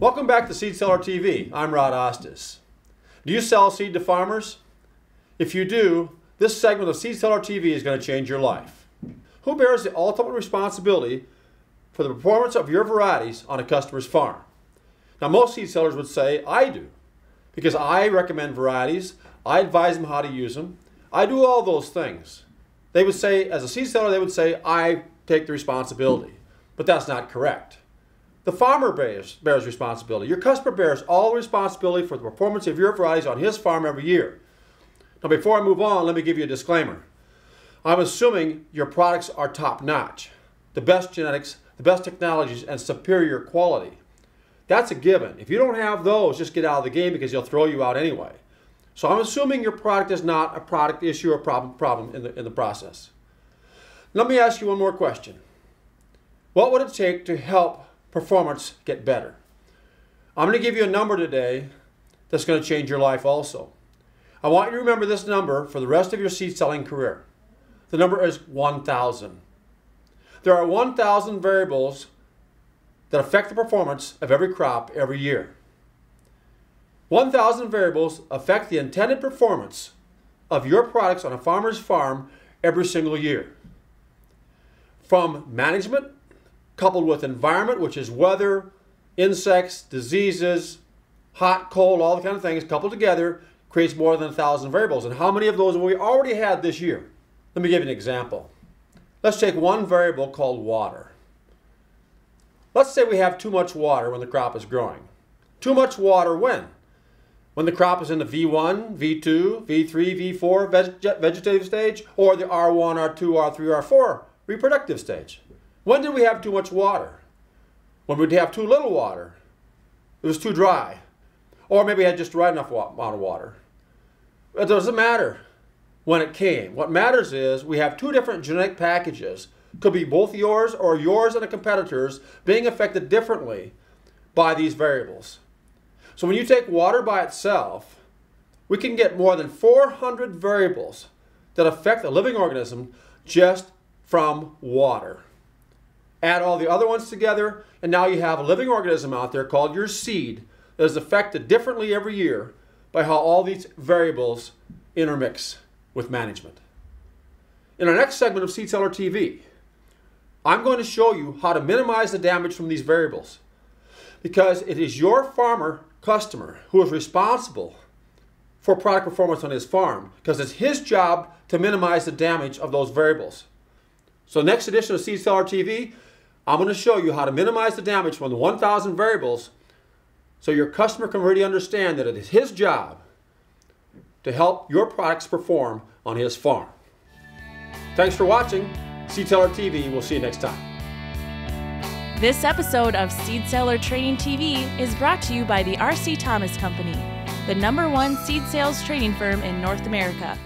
Welcome back to Seed Seller TV. I'm Rod Osthus. Do you sell seed to farmers? If you do, this segment of Seed Seller TV is going to change your life. Who bears the ultimate responsibility for the performance of your varieties on a customer's farm? Now, most seed sellers would say, I do, because I recommend varieties, I advise them how to use them, I do all those things. They would say, as a seed seller, they would say, I take the responsibility. But that's not correct. The farmer bears, bears responsibility. Your customer bears all responsibility for the performance of your varieties on his farm every year. Now, before I move on, let me give you a disclaimer. I'm assuming your products are top notch, the best genetics, the best technologies, and superior quality. That's a given. If you don't have those, just get out of the game because they'll throw you out anyway. So I'm assuming your product is not a product issue or problem, problem in, the, in the process. Let me ask you one more question. What would it take to help performance get better? I'm going to give you a number today that's going to change your life also. I want you to remember this number for the rest of your seed selling career. The number is 1,000. There are 1,000 variables that affect the performance of every crop every year. 1,000 variables affect the intended performance of your products on a farmer's farm every single year. From management, coupled with environment, which is weather, insects, diseases, hot, cold, all the kind of things, coupled together, creates more than a 1,000 variables. And how many of those have we already had this year? Let me give you an example. Let's take one variable called water. Let's say we have too much water when the crop is growing. Too much water when? when the crop is in the V1, V2, V3, V4 veg vegetative stage, or the R1, R2, R3, R4 reproductive stage. When did we have too much water? When we'd have too little water. It was too dry. Or maybe had just right enough amount of water. It doesn't matter when it came. What matters is we have two different genetic packages. Could be both yours or yours and a competitor's being affected differently by these variables. So when you take water by itself, we can get more than 400 variables that affect a living organism just from water. Add all the other ones together, and now you have a living organism out there called your seed that is affected differently every year by how all these variables intermix with management. In our next segment of Seed Seller TV, I'm going to show you how to minimize the damage from these variables because it is your farmer customer who is responsible for product performance on his farm because it's his job to minimize the damage of those variables. So next edition of Seed Seller TV, I'm going to show you how to minimize the damage from the 1,000 variables so your customer can really understand that it is his job to help your products perform on his farm. Thanks for watching. Seed Seller TV. We'll see you next time. This episode of Seed Seller Training TV is brought to you by the RC Thomas Company, the number one seed sales training firm in North America.